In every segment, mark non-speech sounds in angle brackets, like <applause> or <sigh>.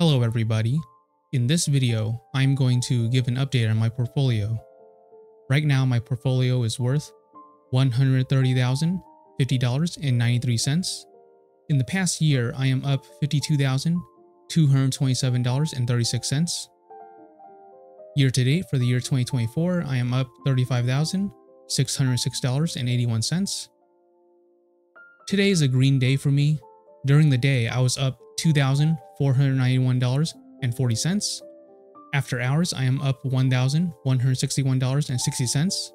Hello everybody. In this video, I'm going to give an update on my portfolio. Right now, my portfolio is worth $130,050.93. In the past year, I am up $52,227.36. Year to date for the year 2024, I am up $35,606.81. Today is a green day for me. During the day, I was up $2,491.40. After hours, I am up $1,161.60.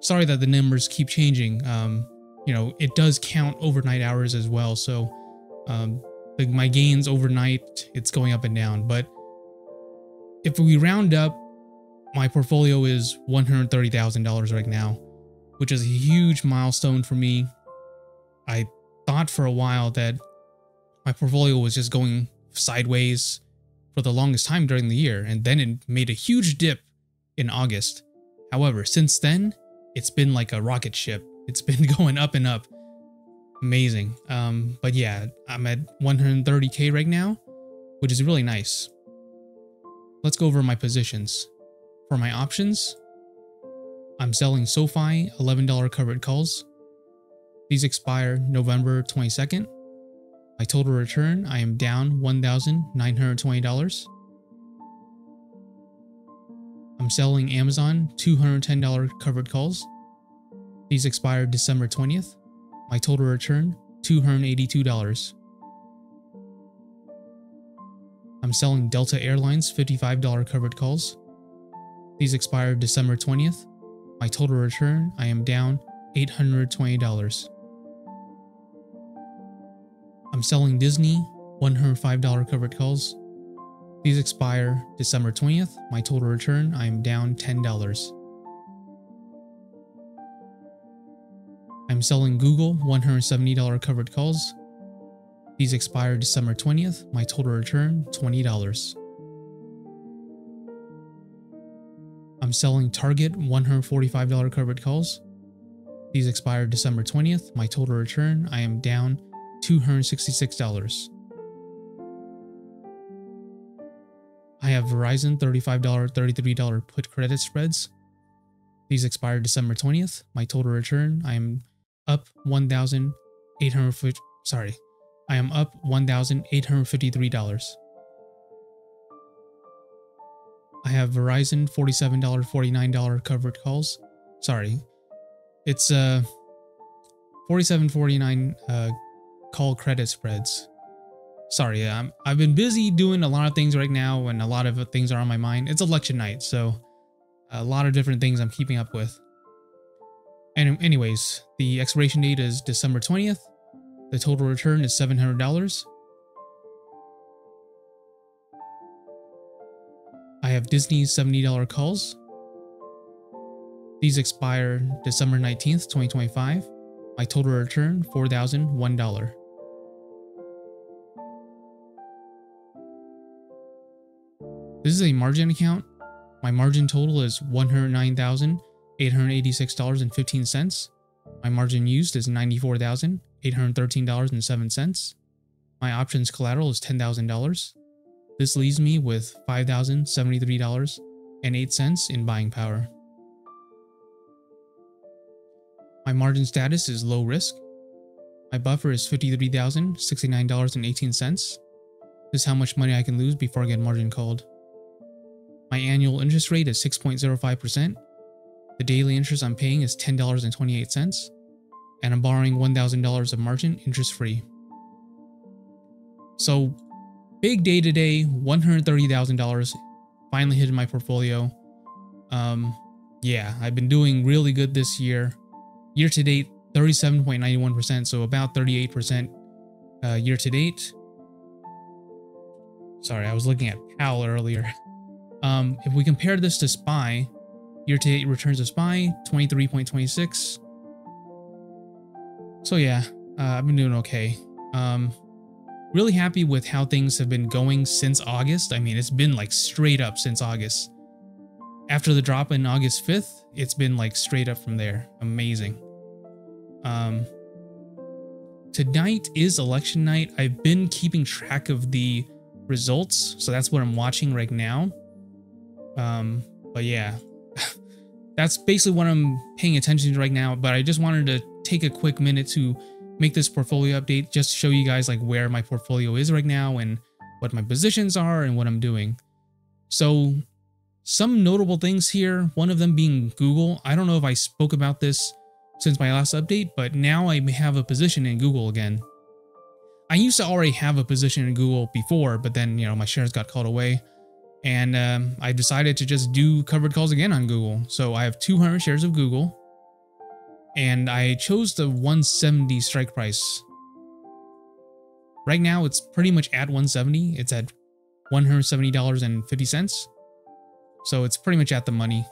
Sorry that the numbers keep changing. Um, you know, it does count overnight hours as well. So um, the, my gains overnight, it's going up and down. But if we round up, my portfolio is $130,000 right now, which is a huge milestone for me. I thought for a while that my portfolio was just going sideways for the longest time during the year, and then it made a huge dip in August. However, since then, it's been like a rocket ship. It's been <laughs> going up and up. Amazing. Um, but yeah, I'm at 130k right now, which is really nice. Let's go over my positions. For my options, I'm selling SoFi $11 covered calls. These expire November 22nd. My total return, I am down $1,920. I'm selling Amazon $210 covered calls. These expire December 20th. My total return, $282. I'm selling Delta Airlines $55 covered calls. These expire December 20th. My total return, I am down $820. I'm selling Disney $105 covered calls. These expire December 20th. My total return, I am down $10. I'm selling Google $170 covered calls. These expire December 20th. My total return, $20. I'm selling Target $145 covered calls. These expire December 20th. My total return, I am down $266. I have Verizon $35, $33 put credit spreads. These expire December 20th. My total return, I am up 1,800 sorry. I am up $1,853. I have Verizon $47, $49 covered calls. Sorry. It's uh 47.49 uh call credit spreads. Sorry, I'm, I've been busy doing a lot of things right now and a lot of things are on my mind. It's election night, so a lot of different things I'm keeping up with. And anyways, the expiration date is December 20th. The total return is $700. I have Disney's $70 calls. These expire December 19th, 2025. My total return, $4,001. This is a margin account. My margin total is $109,886.15. My margin used is $94,813.07. My options collateral is $10,000. This leaves me with $5,073.08 in buying power. My margin status is low risk. My buffer is $53,069.18. This is how much money I can lose before I get margin called. My annual interest rate is 6.05%. The daily interest I'm paying is $10.28, and I'm borrowing $1,000 of margin interest free. So, big day today, $130,000 finally hit my portfolio. Um, yeah, I've been doing really good this year. Year to date, 37.91%, so about 38% uh, year to date. Sorry, I was looking at PAL earlier. <laughs> Um, if we compare this to SPY, year to date returns of SPY, 23.26. So yeah, uh, I've been doing okay. Um, really happy with how things have been going since August. I mean, it's been like straight up since August. After the drop in August 5th, it's been like straight up from there. Amazing. Um, tonight is election night. I've been keeping track of the results. So that's what I'm watching right now. Um, but yeah, <laughs> that's basically what I'm paying attention to right now. But I just wanted to take a quick minute to make this portfolio update just to show you guys like where my portfolio is right now and what my positions are and what I'm doing. So some notable things here, one of them being Google. I don't know if I spoke about this since my last update, but now I have a position in Google again. I used to already have a position in Google before, but then, you know, my shares got called away. And um, I decided to just do covered calls again on Google. So I have 200 shares of Google. And I chose the 170 strike price. Right now, it's pretty much at 170. It's at $170.50. So it's pretty much at the money.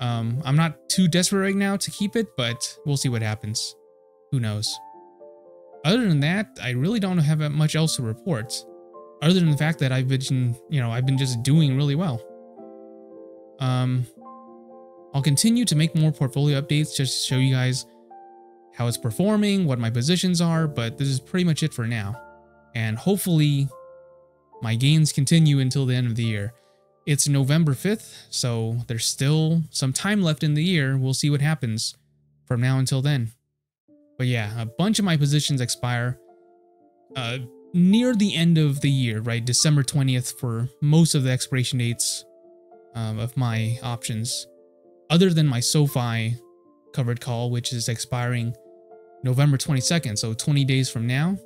Um, I'm not too desperate right now to keep it, but we'll see what happens. Who knows? Other than that, I really don't have much else to report. Other than the fact that I've been, you know, I've been just doing really well. Um, I'll continue to make more portfolio updates just to show you guys how it's performing, what my positions are, but this is pretty much it for now. And hopefully my gains continue until the end of the year. It's November 5th, so there's still some time left in the year. We'll see what happens from now until then. But yeah, a bunch of my positions expire uh, near the end of the year, right? December 20th for most of the expiration dates um, of my options, other than my SoFi covered call, which is expiring November 22nd, so 20 days from now.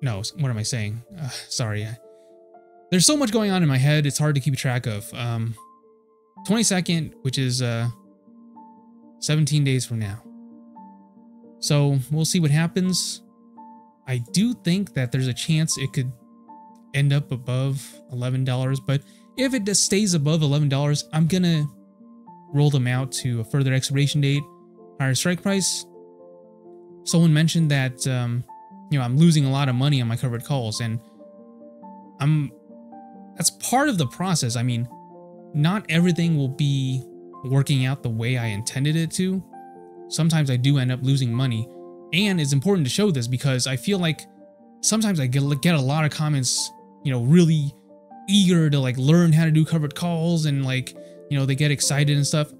No, what am I saying? Uh, sorry. There's so much going on in my head, it's hard to keep track of. Um, 22nd, which is uh, 17 days from now. So we'll see what happens. I do think that there's a chance it could end up above $11, but if it just stays above $11, I'm gonna roll them out to a further expiration date, higher strike price. Someone mentioned that um, you know I'm losing a lot of money on my covered calls, and I'm that's part of the process. I mean, not everything will be working out the way I intended it to sometimes I do end up losing money. And it's important to show this because I feel like sometimes I get, get a lot of comments, you know, really eager to like learn how to do covered calls and like, you know, they get excited and stuff.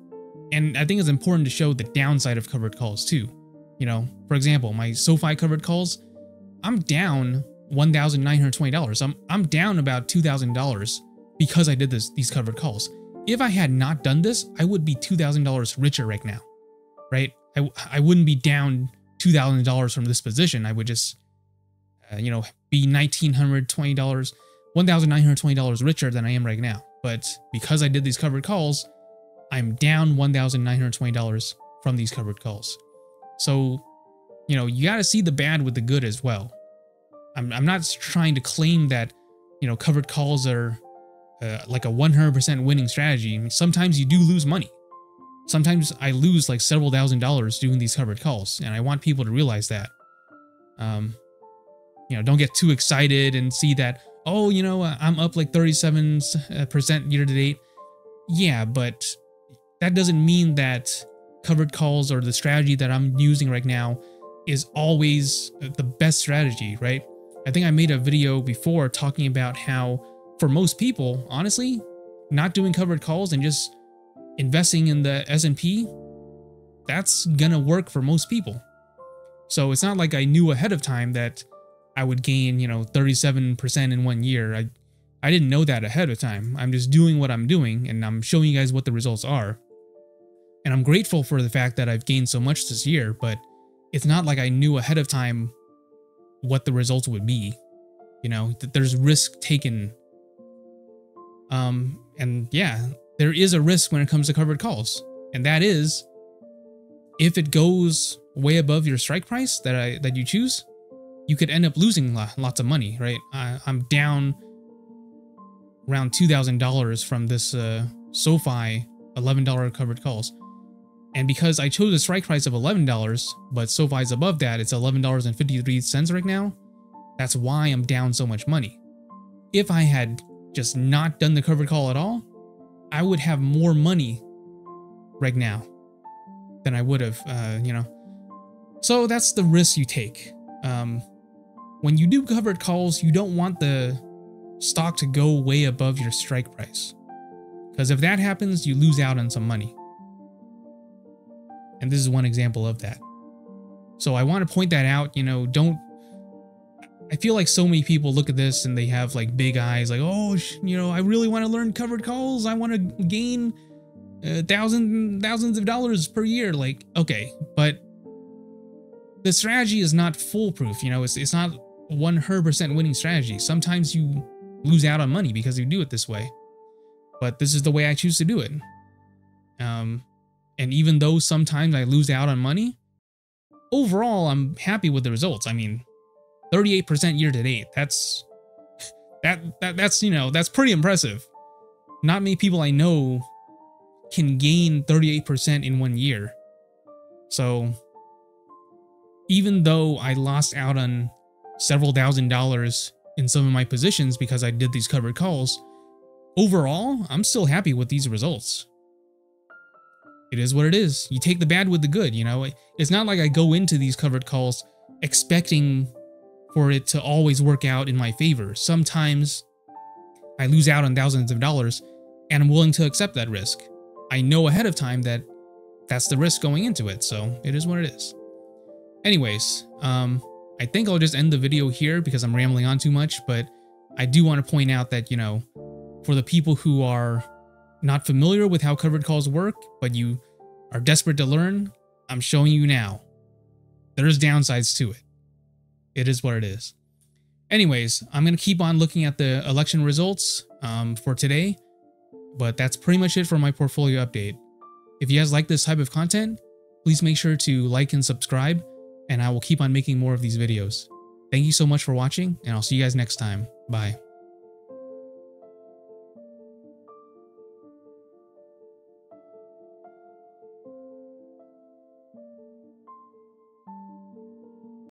And I think it's important to show the downside of covered calls too. You know, for example, my SoFi covered calls, I'm down $1,920. I'm, I'm down about $2,000 because I did this these covered calls. If I had not done this, I would be $2,000 richer right now, right? I, I wouldn't be down $2,000 from this position. I would just, uh, you know, be $1,920, $1,920 richer than I am right now. But because I did these covered calls, I'm down $1,920 from these covered calls. So, you know, you got to see the bad with the good as well. I'm, I'm not trying to claim that, you know, covered calls are uh, like a 100% winning strategy. I mean, sometimes you do lose money sometimes I lose like several thousand dollars doing these covered calls, and I want people to realize that. Um, you know, don't get too excited and see that, oh, you know, I'm up like 37% year to date. Yeah, but that doesn't mean that covered calls or the strategy that I'm using right now is always the best strategy, right? I think I made a video before talking about how for most people, honestly, not doing covered calls and just investing in the S&P, that's gonna work for most people. So it's not like I knew ahead of time that I would gain, you know, 37% in one year. I I didn't know that ahead of time. I'm just doing what I'm doing and I'm showing you guys what the results are. And I'm grateful for the fact that I've gained so much this year, but it's not like I knew ahead of time what the results would be. You know, that there's risk taken. Um, and yeah, there is a risk when it comes to covered calls, and that is if it goes way above your strike price that I that you choose, you could end up losing lots of money, right? I, am down around two thousand dollars from this uh, SoFi eleven dollar covered calls, and because I chose a strike price of eleven dollars, but SoFi is above that, it's eleven dollars and fifty three cents right now. That's why I'm down so much money. If I had just not done the covered call at all, I would have more money right now than I would have, uh, you know. So that's the risk you take. Um, when you do covered calls, you don't want the stock to go way above your strike price. Because if that happens, you lose out on some money. And this is one example of that. So I want to point that out, you know, don't I feel like so many people look at this and they have like big eyes, like, oh, you know, I really want to learn covered calls. I want to gain uh, thousands thousands of dollars per year. Like, okay, but the strategy is not foolproof. You know, it's it's not 100% winning strategy. Sometimes you lose out on money because you do it this way, but this is the way I choose to do it. Um, and even though sometimes I lose out on money, overall I'm happy with the results. I mean, 38% year to date. That's that that that's you know that's pretty impressive. Not many people I know can gain 38% in one year. So even though I lost out on several thousand dollars in some of my positions because I did these covered calls, overall, I'm still happy with these results. It is what it is. You take the bad with the good, you know? It's not like I go into these covered calls expecting for it to always work out in my favor. Sometimes I lose out on thousands of dollars and I'm willing to accept that risk. I know ahead of time that that's the risk going into it, so it is what it is. Anyways, um, I think I'll just end the video here because I'm rambling on too much, but I do want to point out that, you know, for the people who are not familiar with how covered calls work, but you are desperate to learn, I'm showing you now. There's downsides to it it is what it is. Anyways, I'm going to keep on looking at the election results um, for today, but that's pretty much it for my portfolio update. If you guys like this type of content, please make sure to like and subscribe, and I will keep on making more of these videos. Thank you so much for watching, and I'll see you guys next time. Bye.